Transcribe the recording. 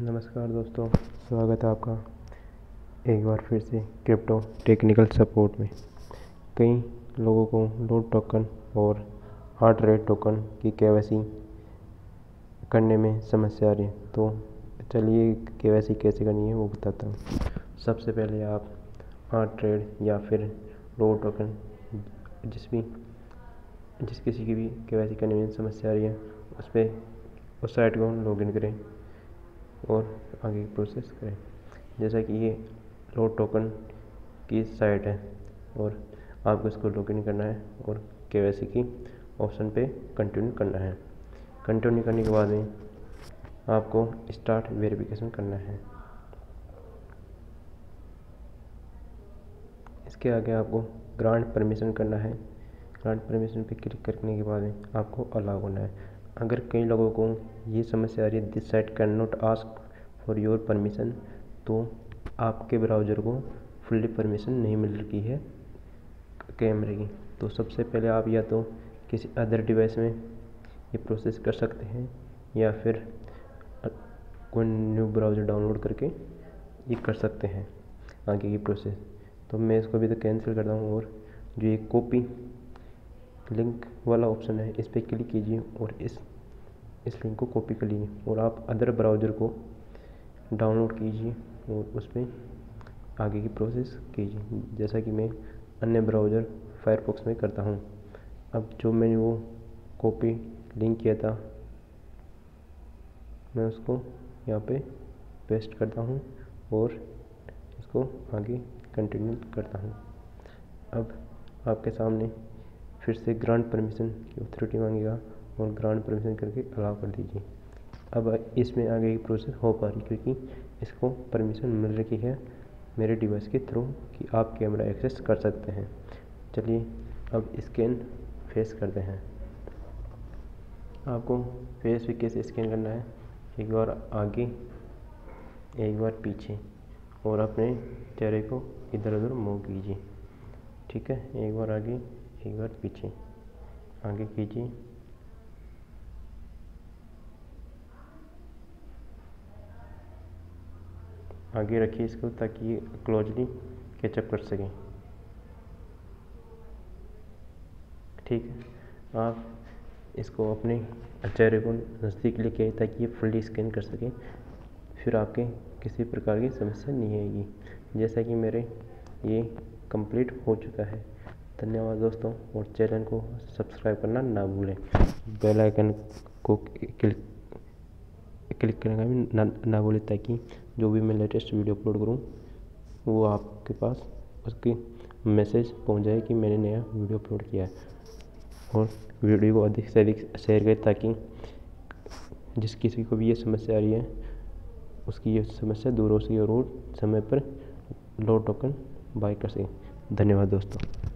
नमस्कार दोस्तों, स्वागत है आपका एक बार फिर से क्रिप्टो टेक्निकल सपोर्ट में। कई लोगों को लोड टोकन और हार्ट रेट टोकन की के करने में समस्या आ रही है। तो चलिए के कैसे करनी है वो बताता हूँ। सबसे पहले आप हार्ट रेट या फिर लोड टोकन जिस भी, जिस किसी की भी के करने में समस्या आ रही है, उस पर उस साइट को लॉगिन करें। और आगे प्रोसेस करें। जैसा कि ये लोड टोकन की साइट है और आपको इसको लॉगिन करना है और के की ऑप्शन पे कंटिन्यू करना है। कंटिन्यू करने के बाद में आपको स्टार्ट वेरिफिकेशन करना है। इसके आगे आपको ग्रांट परमिशन करना है। ग्रांट परमिशन पे क्लिक करने के बाद में आपको अलाउ होना है। अगर कई लोगों को ये समस्या आ रही है this site can not ask for your permission तो आपके ब्राउज़र को फुल्ली परमिशन नहीं मिल रही है कैमरे की। तो सबसे पहले आप या तो किसी अदर डिवाइस में ये प्रोसेस कर सकते हैं, या फिर कोई न्यू ब्राउज़र डाउनलोड करके ये कर सकते हैं आगे की प्रोसेस तो मैं इसको अभी तो कैंसिल करता हूँ और जो ये कॉपी लिंक वाला ऑप्शन है, इस पर क्लिक कीजिए और इस इस लिंक को कॉपी कर लीजिए और आप अदर ब्राउज़र को डाउनलोड कीजिए और उस पर आगे की प्रोसेस कीजिए। जैसा कि मैं अन्य ब्राउज़र फायरफॉक्स में करता हूँ। अब जो मैंने वो कॉपी लिंक किया था, मैं उसको यहाँ पे पेस्ट करता हूँ और इसको आगे कंटिन्यू करता हूँ। अब आपके सामने फिर से ग्रांट परमिशन की अथॉरिटी मांगेगा और ग्रांट परमिशन करके अलाउ कर दीजिए। अब इसमें आगे की प्रोसेस हो पा रही क्योंकि इसको परमिशन मिल रही है मेरे डिवाइस के थ्रू कि आप कैमरा एक्सेस कर सकते हैं। चलिए अब स्कैन फेस करते हैं। आपको फेस भी कैसे स्कैन करना है? एक बार आगे, एक बार पीछे और अपने चेहरे को इधर उधर मूव कीजिए। ठीक है? एक बार आगे, एक बार पीछे। आगे कीजिए। आगे रखिए इसको ताकि ये क्लोजली कैचअप कर सकें। ठीक है, आप इसको अपने चेहरे को नज़दीक लेके आए ताकि ये फुल्ली स्कैन कर सकें, फिर आपके किसी प्रकार की समस्या नहीं आएगी। जैसा कि मेरे ये कंप्लीट हो चुका है। धन्यवाद दोस्तों, और चैनल को सब्सक्राइब करना ना भूलें। बेल आइकन को क्लिक क्लिक करने भी ना ना भूलें ताकि जो भी मैं लेटेस्ट वीडियो अपलोड करूँ, वो आपके पास उसकी मैसेज पहुँच जाए कि मैंने नया वीडियो अपलोड किया है। और वीडियो को अधिक से अधिक शेयर करें ताकि जिस किसी को भी ये समस्या आ रही है, उसकी ये समस्या दूर हो सके और समय पर लो टोकन बाय कर सकें। धन्यवाद दोस्तों।